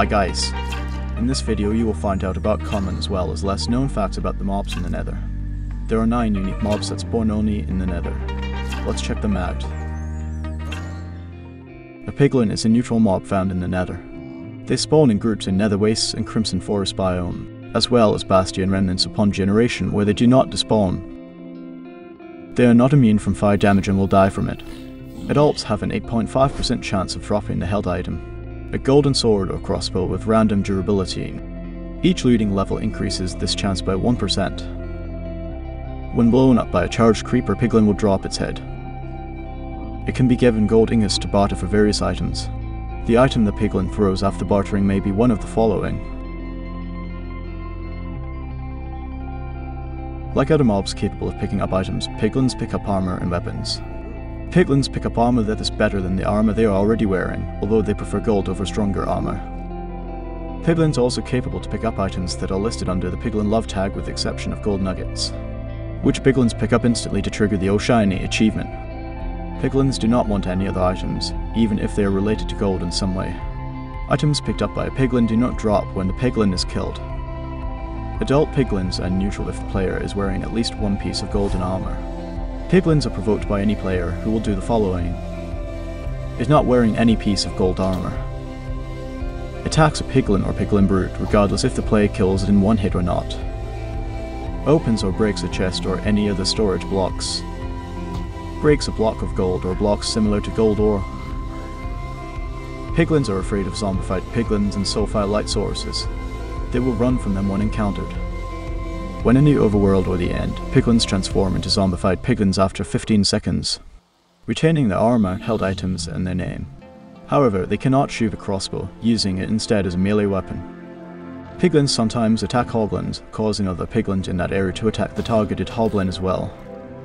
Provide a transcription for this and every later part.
I guys. In this video you will find out about common as well as less known facts about the mobs in the nether. There are 9 unique mobs that spawn only in the nether. Let's check them out. A piglin is a neutral mob found in the nether. They spawn in groups in nether wastes and crimson forest biome, as well as bastion remnants upon generation where they do not despawn. They are not immune from fire damage and will die from it. Adults have an 8.5% chance of dropping the held item, a golden sword or crossbow with random durability. Each looting level increases this chance by 1%. When blown up by a charged creeper, Piglin will drop its head. It can be given gold ingots to barter for various items. The item the Piglin throws after bartering may be one of the following. Like other mobs capable of picking up items, Piglins pick up armor and weapons. Piglins pick up armor that is better than the armor they are already wearing, although they prefer gold over stronger armor. Piglins are also capable to pick up items that are listed under the Piglin Love tag with the exception of gold nuggets, which Piglins pick up instantly to trigger the Oh Shiny achievement. Piglins do not want any other items, even if they are related to gold in some way. Items picked up by a piglin do not drop when the piglin is killed. Adult piglins are neutral if the player is wearing at least one piece of golden armor. Piglins are provoked by any player who will do the following. Is not wearing any piece of gold armor. Attacks a piglin or piglin brute regardless if the player kills it in one hit or not. Opens or breaks a chest or any other storage blocks. Breaks a block of gold or blocks similar to gold ore. Piglins are afraid of zombified piglins and soul fire light sources. They will run from them when encountered. When in the overworld or the end, piglins transform into zombified piglins after 15 seconds, retaining their armor, held items, and their name. However, they cannot shoot a crossbow, using it instead as a melee weapon. Piglins sometimes attack hoglins, causing other piglins in that area to attack the targeted hoglin as well.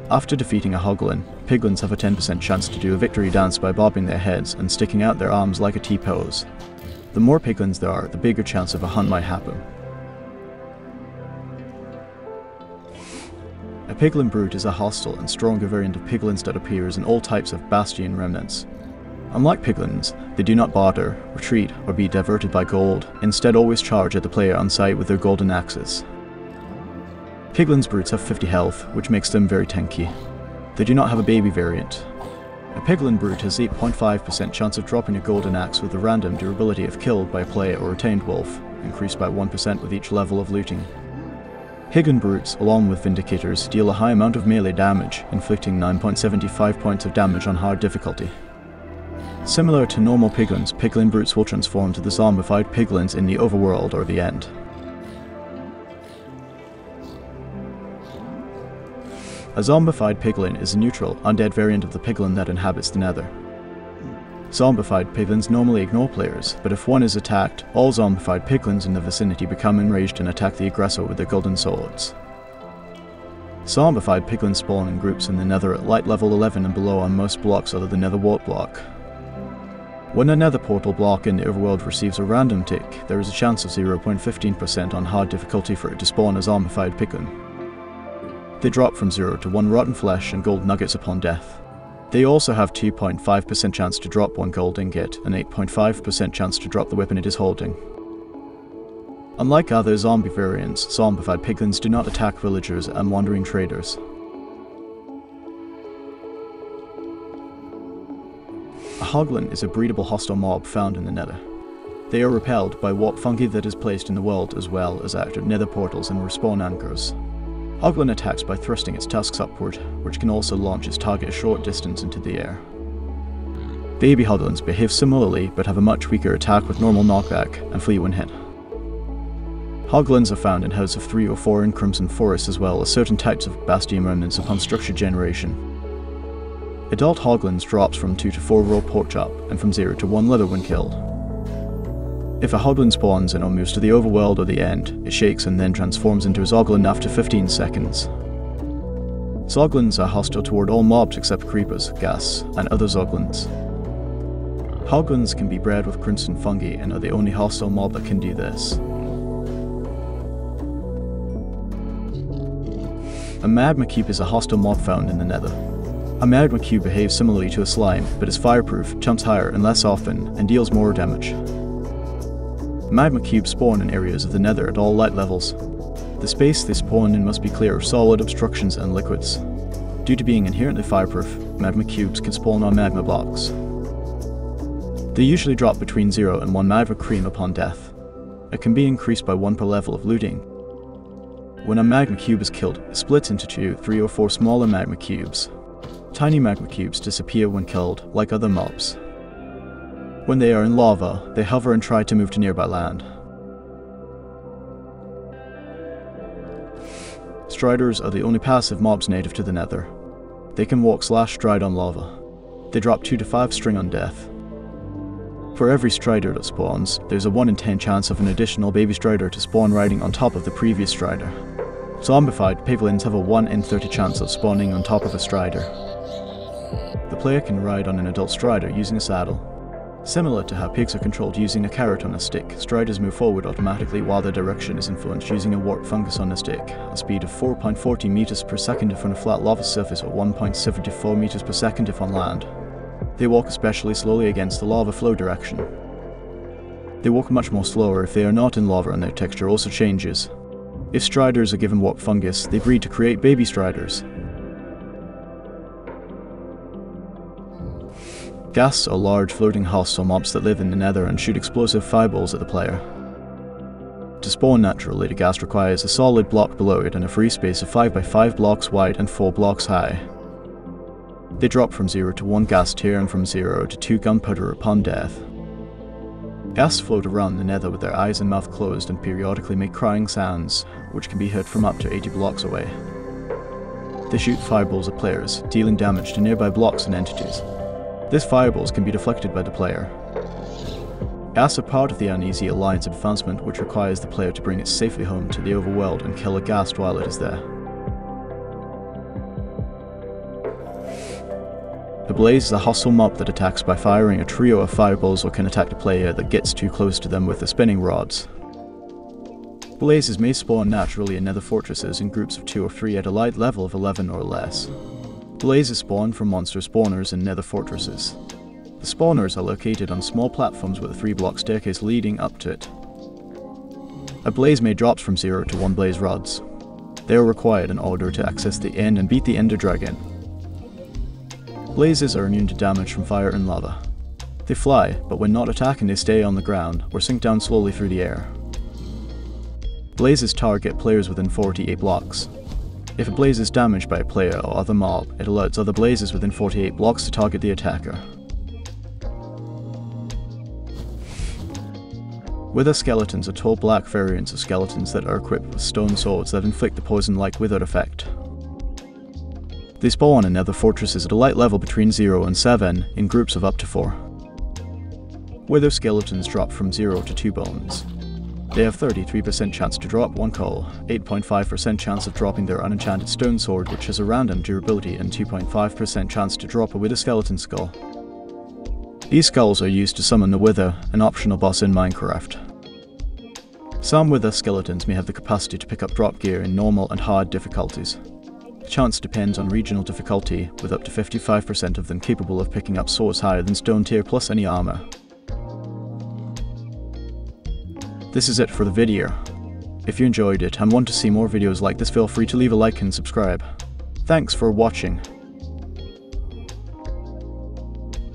After defeating a hoglin, piglins have a 10% chance to do a victory dance by bobbing their heads and sticking out their arms like a T-pose. The more piglins there are, the bigger chance of a hunt might happen. A piglin brute is a hostile and stronger variant of piglins that appears in all types of bastion remnants. Unlike piglins, they do not barter, retreat, or be diverted by gold, instead always charge at the player on sight with their golden axes. Piglin's brutes have 50 health, which makes them very tanky. They do not have a baby variant. A piglin brute has 8.5% chance of dropping a golden axe with a random durability if killed by a player or retained wolf, increased by 1% with each level of looting. Piglin brutes, along with Vindicators, deal a high amount of melee damage, inflicting 9.75 points of damage on hard difficulty. Similar to normal piglins, piglin brutes will transform to the zombified piglins in the overworld or the end. A zombified piglin is a neutral, undead variant of the piglin that inhabits the nether. Zombified piglins normally ignore players, but if one is attacked, all zombified piglins in the vicinity become enraged and attack the aggressor with their golden swords. Zombified piglins spawn in groups in the nether at light level 11 and below on most blocks other than nether wart block. When a nether portal block in the overworld receives a random tick, there is a chance of 0.15% on hard difficulty for it to spawn a zombified piglin. They drop from 0 to 1 rotten flesh and gold nuggets upon death. They also have 2.5% chance to drop 1 gold ingot and 8.5% chance to drop the weapon it is holding. Unlike other zombie variants, zombified piglins do not attack villagers and wandering traders. A hoglin is a breedable hostile mob found in the nether. They are repelled by warp fungi that is placed in the world as well as active nether portals and respawn anchors. Hoglin attacks by thrusting its tusks upward, which can also launch its target a short distance into the air. Baby Hoglins behave similarly but have a much weaker attack with normal knockback and flee when hit. Hoglins are found in House of 3 or 4 in Crimson Forest as well as certain types of Bastion remnants upon structure generation. Adult Hoglins drops from 2 to 4 raw pork chop and from 0 to 1 leather when killed. If a Hoglin spawns and or moves to the overworld or the end, it shakes and then transforms into a Zoglin after 15 seconds. Zoglins are hostile toward all mobs except creepers, ghast, and other Zoglins. Hoglins can be bred with crimson fungi and are the only hostile mob that can do this. A magma cube is a hostile mob found in the nether. A magma cube behaves similarly to a slime, but is fireproof, jumps higher and less often, and deals more damage. Magma cubes spawn in areas of the nether at all light levels. The space they spawn in must be clear of solid obstructions and liquids. Due to being inherently fireproof, magma cubes can spawn on magma blocks. They usually drop between 0 and 1 magma cream upon death. It can be increased by 1 per level of looting. When a magma cube is killed, it splits into 2, 3 or 4 smaller magma cubes. Tiny magma cubes disappear when killed, like other mobs. When they are in lava, they hover and try to move to nearby land. Striders are the only passive mobs native to the nether. They can walk slash stride on lava. They drop 2 to 5 string on death. For every strider that spawns, there's a 1 in 10 chance of an additional baby strider to spawn riding on top of the previous strider. Zombified piglins have a 1 in 30 chance of spawning on top of a strider. The player can ride on an adult strider using a saddle, Similar to how pigs are controlled using a carrot on a stick, striders move forward automatically while their direction is influenced using a warp fungus on a stick, a speed of 4.40 meters per second if on a flat lava surface or 1.74 meters per second if on land. They walk especially slowly against the lava flow direction. They walk much more slower if they are not in lava and their texture also changes. If striders are given warp fungus, they breed to create baby striders, Ghasts are large floating hostile mobs that live in the nether and shoot explosive fireballs at the player. To spawn naturally, the ghast requires a solid block below it and a free space of 5 by 5 blocks wide and 4 blocks high. They drop from 0 to 1 ghast tear and from 0 to 2 gunpowder upon death. Ghasts float around the nether with their eyes and mouth closed and periodically make crying sounds, which can be heard from up to 80 blocks away. They shoot fireballs at players, dealing damage to nearby blocks and entities. This fireballs can be deflected by the player. As a part of the Uneasy Alliance advancement which requires the player to bring it safely home to the overworld and kill a ghast while it is there. The Blaze is a hostile mob that attacks by firing a trio of fireballs or can attack the player that gets too close to them with the spinning rods. Blazes may spawn naturally in nether fortresses in groups of 2 or 3 at a light level of 11 or less. Blazes spawn from monster spawners in nether fortresses. The spawners are located on small platforms with a three block staircase leading up to it. A blaze may drop from 0 to 1 blaze rods. They are required in order to access the end and beat the ender dragon. Blazes are immune to damage from fire and lava. They fly, but when not attacking they stay on the ground or sink down slowly through the air. Blazes target players within 48 blocks, if a blaze is damaged by a player or other mob, it alerts other blazes within 48 blocks to target the attacker. Wither skeletons are tall black variants of skeletons that are equipped with stone swords that inflict the poison-like wither effect. They spawn in nether fortresses at a light level between 0 and 7 in groups of up to 4. Wither skeletons drop from 0 to 2 bones, they have 33% chance to drop one coal, 8.5% chance of dropping their unenchanted stone sword which has a random durability and 2.5% chance to drop a wither skeleton skull. These skulls are used to summon the Wither, an optional boss in Minecraft. Some Wither skeletons may have the capacity to pick up drop gear in normal and hard difficulties. The chance depends on regional difficulty, with up to 55% of them capable of picking up swords higher than stone tier plus any armor. This is it for the video. If you enjoyed it and want to see more videos like this feel free to leave a like and subscribe. Thanks for watching.